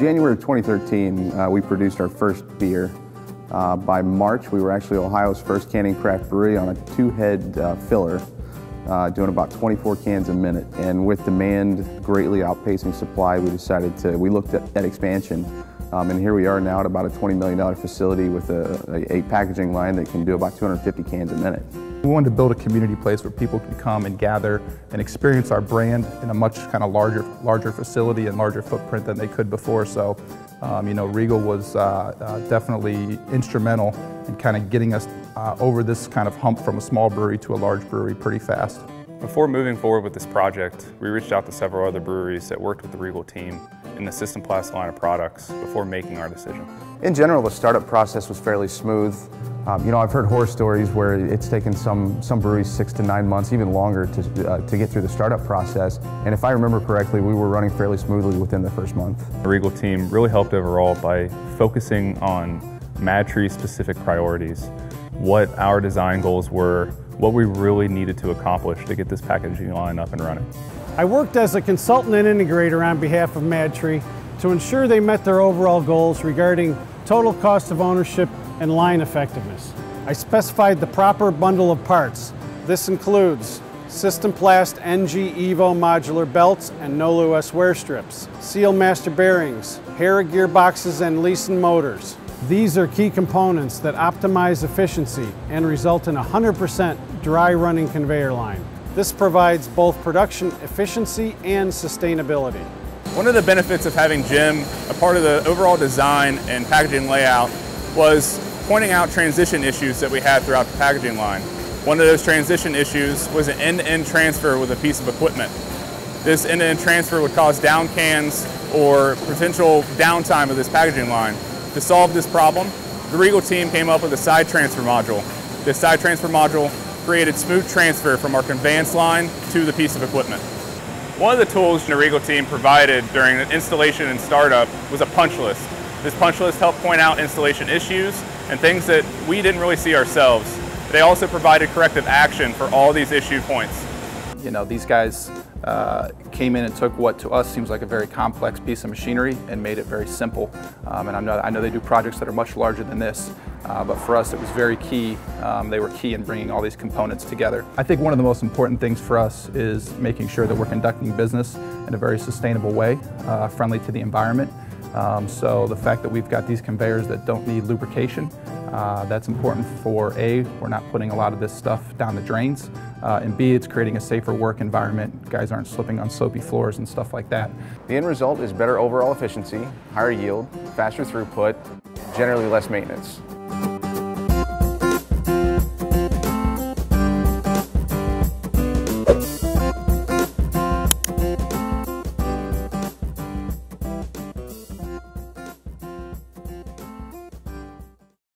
January of 2013, uh, we produced our first beer. Uh, by March, we were actually Ohio's first canning craft brewery on a two-head uh, filler, uh, doing about 24 cans a minute. And with demand greatly outpacing supply, we decided to, we looked at, at expansion. Um, and here we are now at about a $20 million facility with a, a, a packaging line that can do about 250 cans a minute. We wanted to build a community place where people can come and gather and experience our brand in a much kind of larger, larger facility and larger footprint than they could before. So, um, you know, Regal was uh, uh, definitely instrumental in kind of getting us uh, over this kind of hump from a small brewery to a large brewery pretty fast. Before moving forward with this project, we reached out to several other breweries that worked with the Regal team in the Systemplast line of products before making our decision. In general, the startup process was fairly smooth. Um, you know, I've heard horror stories where it's taken some, some breweries six to nine months, even longer, to, uh, to get through the startup process. And if I remember correctly, we were running fairly smoothly within the first month. The Regal team really helped overall by focusing on MadTree specific priorities, what our design goals were, what we really needed to accomplish to get this packaging line up and running. I worked as a consultant and integrator on behalf of MadTree to ensure they met their overall goals regarding total cost of ownership and line effectiveness. I specified the proper bundle of parts. This includes Systemplast NG Evo modular belts and Nolu S wear strips, Sealmaster bearings, HERA gearboxes and Leeson motors. These are key components that optimize efficiency and result in a 100% dry running conveyor line. This provides both production efficiency and sustainability. One of the benefits of having Jim a part of the overall design and packaging layout was pointing out transition issues that we had throughout the packaging line. One of those transition issues was an end-to-end -end transfer with a piece of equipment. This end-to-end -end transfer would cause down cans or potential downtime of this packaging line. To solve this problem, the Regal team came up with a side transfer module. This side transfer module created smooth transfer from our conveyance line to the piece of equipment. One of the tools the Regal team provided during the installation and startup was a punch list. This punch list helped point out installation issues and things that we didn't really see ourselves. They also provided corrective action for all these issue points. You know, these guys uh, came in and took what to us seems like a very complex piece of machinery and made it very simple. Um, and I know, I know they do projects that are much larger than this, uh, but for us it was very key. Um, they were key in bringing all these components together. I think one of the most important things for us is making sure that we're conducting business in a very sustainable way, uh, friendly to the environment. Um, so the fact that we've got these conveyors that don't need lubrication, uh, that's important for A, we're not putting a lot of this stuff down the drains, uh, and B, it's creating a safer work environment. Guys aren't slipping on soapy floors and stuff like that. The end result is better overall efficiency, higher yield, faster throughput, generally less maintenance.